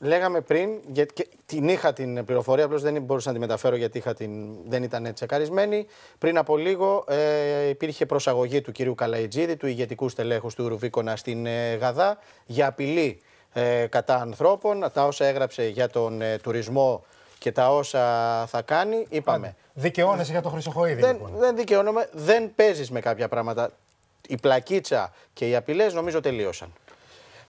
Λέγαμε πριν, γιατί την είχα την πληροφορία, απλώς δεν μπορούσα να τη μεταφέρω γιατί είχα την, δεν ήταν τσεκαρισμένη. Πριν από λίγο ε, υπήρχε προσαγωγή του κυρίου Καλαϊτζίδη, του ηγετικού στελέχους του Ρουβίκονα στην ε, Γαδά, για απειλή ε, κατά ανθρώπων. Τα όσα έγραψε για τον ε, τουρισμό και τα όσα θα κάνει, είπαμε. Δικαιώνεσαι για το Χρυσοχοίδη. Δεν, λοιπόν. δεν δικαιώνομαι, δεν παίζεις με κάποια πράγματα. Η πλακίτσα και οι απειλές νομίζω τελείωσαν.